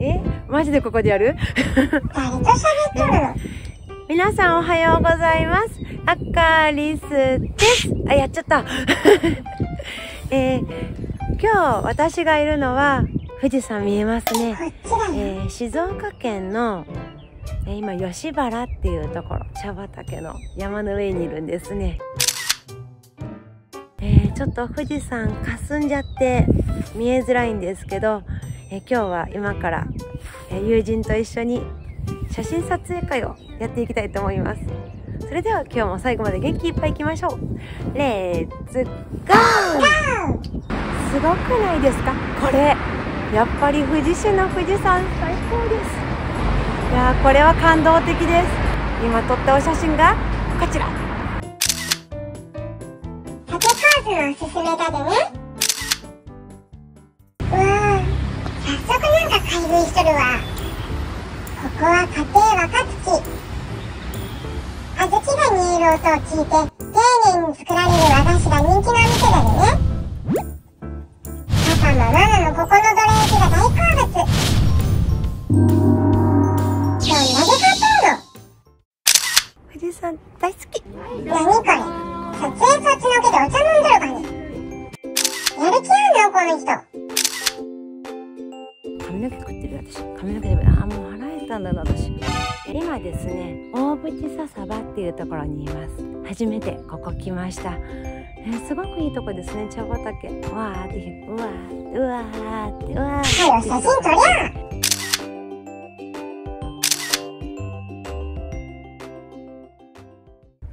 えマジでここでやる？誰と喋っとるの皆さんおはようございます。アッカーリスです。あ、やっちゃった。えー今日私がいるのは富士山見えますね。えー静岡県の、えー今吉原っていうところ茶畑の山の上にいるんですね、えーちょっと富士山霞んじゃって見えづらいんですけど、え今日は今から、え友人と一緒に写真撮影会をやっていきたいと思います。それでは今日も最後まで元気いっぱいいきましょう。レッツゴー!すごくないですか？これやっぱり富士市の富士山最高です。いやこれは感動的です。今撮ったお写真がこちら。竹カーズのおすすめだでね。早速なんか買い食いしとるわ。ここは家庭若槻。小豆が煮える音を聞いて、丁寧に作られる和菓子が人気のお店だでね。パパもママもここのどら焼きが大好物。どんだけ買ったの富士山大好き何これ撮影そっちのけでお茶飲んどるかねやる気あんの？この人の毛食ってる私。髪の毛であーもう腹減ったんだな私。今ですね大淵笹場っていうところにいます。初めてここ来ました、えーすごくいいとこですね茶畑。わーってうわーってうわーってうわーって。はよ写真撮りゃ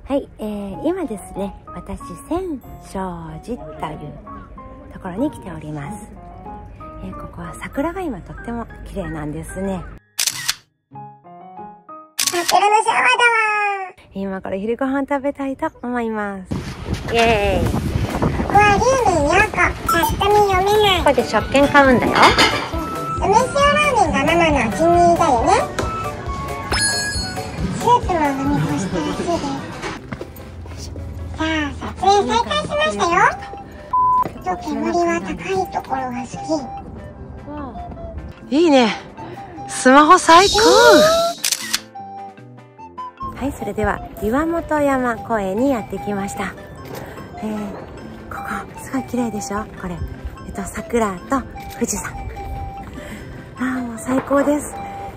はい、えー、今ですね私千勝寺というところに来ております、えーここは桜が今とっても綺麗なんですね。桜のシャワーだわ今から昼ご飯食べたいと思います。イエーイ。ーうわリーメンようこぱっと見読めな。いここで食券買うんだよ。梅塩ラーメンがママのお気に入りだよね。スープも飲み干したらしいです。さあ撮影再開しましたよ。と煙は高いところが好いいね。スマホ最高。はいそれでは岩本山公園にやってきました。えー、ここすごい綺麗でしょ？これ。えっと桜と富士山。あーもう最高です。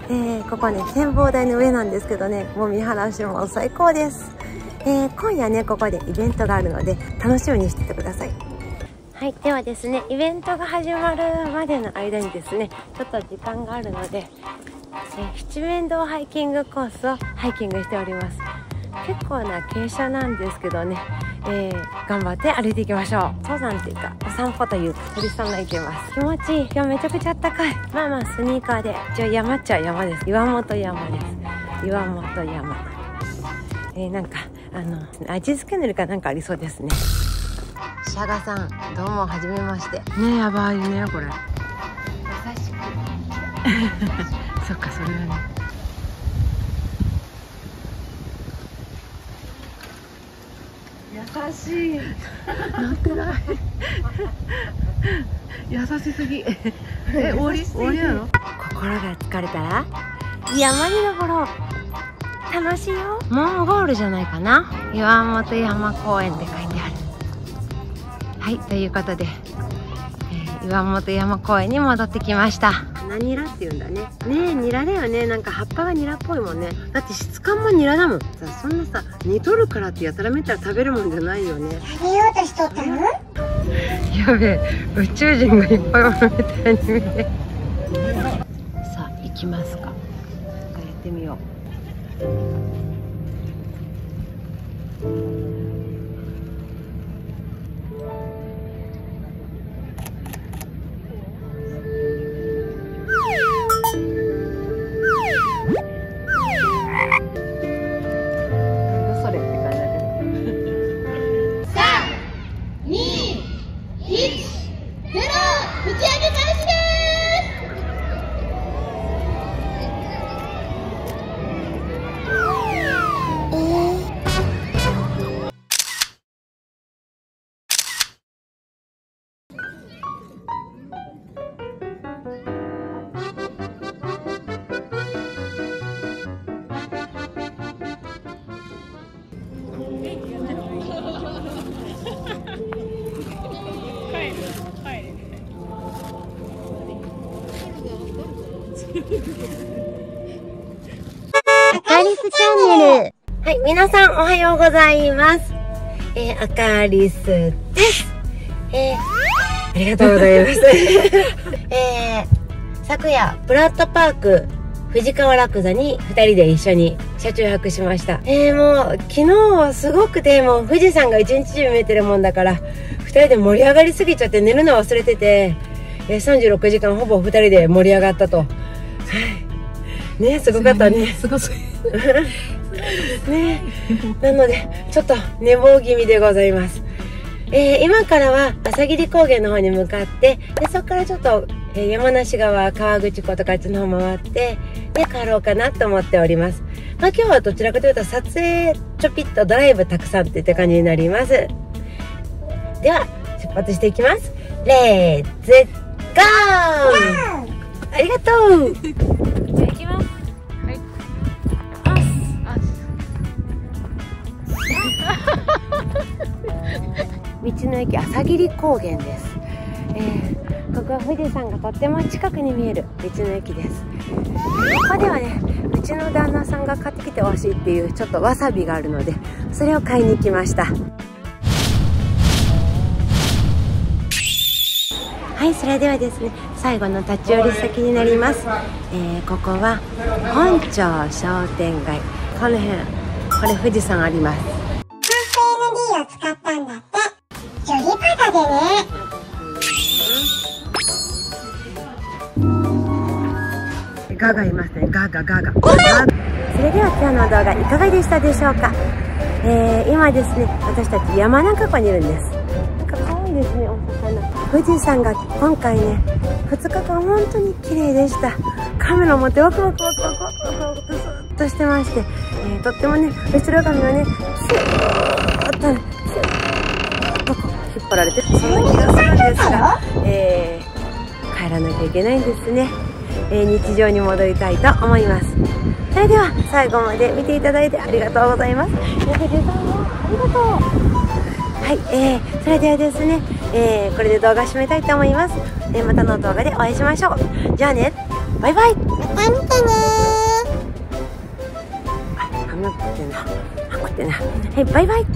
えー、ここね展望台の上なんですけどねもう見晴らしも最高です。えー、今夜ねここでイベントがあるので楽しみにしててください。はい、ではですね、イベントが始まるまでの間にですね、ちょっと時間があるので、え七面倒ハイキングコースをハイキングしております。結構な傾斜なんですけどね、えー頑張って歩いていきましょう。登山っていうか、お散歩というか鳥さんがいてます。気持ちいい。今日めちゃくちゃ暖かい。まあまあ、スニーカーで、一応山っちゃ山です。岩本山です。岩本山。えーなんか、あの、味付けのりかなんかありそうですね。シャガさん、どうも、はじめまして。ねやばいね、これ。優しく。そっか、それはね。優しい なってない。優しすぎえ終わり？終わりなの？心が疲れたら、山に登ろう。楽しいよ。モンゴールじゃないかな。岩本山公園って書いて。はい、ということで、えー岩本山公園に戻ってきました。花ニラって言うんだね。ねえ、ニラだよね。なんか葉っぱがニラっぽいもんね。だって質感もニラだもん。さ、そんなさ、煮とるからってやたらめったら食べるもんじゃないよね。食べようとしとったの？やべえ宇宙人がいっぱいおるみたいに見えさあ行きますかやってみようアカリスチャンネル。はい、皆さんおはようございます。えー、アカリスです。えー、ありがとうございます。えー、昨夜、プラットパーク、富士川楽座に2人で一緒に車中泊しました。えー、もう、昨日すごくて、もう富士山が一日中見えてるもんだから、2人で盛り上がりすぎちゃって寝るの忘れてて、えー、36時間ほぼ2人で盛り上がったと。は い。ねすごかったね。すごすぎ。ねなので、ちょっと寝坊気味でございます。えー、今からは朝霧高原の方に向かってでそこからちょっと、えー、山梨川川口湖とかあっちの方回ってで帰ろうかなと思っておりますまあ今日はどちらかというと撮影ちょぴっとドライブたくさんっていった感じになりますでは出発していきますレッツゴーありがとう。じゃあ行きます。はい。道の駅朝霧高原です、えー、ここは富士山がとっても近くに見える道の駅です。ここではねうちの旦那さんが買ってきてほしいっていうちょっとわさびがあるのでそれを買いに来ました。はいそれではですね最後の立ち寄り先になります、えー、ここは本町商店街。この辺これ富士山あります。3ND を使ったんだって。ジョリパダでね。ガがいますねガガガガ。ガそれでは今日の動画いかがでしたでしょうか、えー、今ですね私たち山中湖にいるんです。なんか可愛いですねお魚。富士山が今回ね2日間本当に綺麗でした。カメラ持ってワクワクワクワクワクワクワクずっとしてまして、えー、とってもね後ろ髪がねキューッとねキューッとこう引っ張られてそんな気がするんですが、えー、帰らなきゃいけないんですね、えー、日常に戻りたいと思いますそれでは最後まで見ていただいてありがとうございます富士山もありがとうはい、えー、それではですね、えー、これで動画締めたいと思います。えー、またの動画でお会いしましょう。じゃあね、バイバイまた見てねあ、甘くてな。甘くてな。はい、バイバイ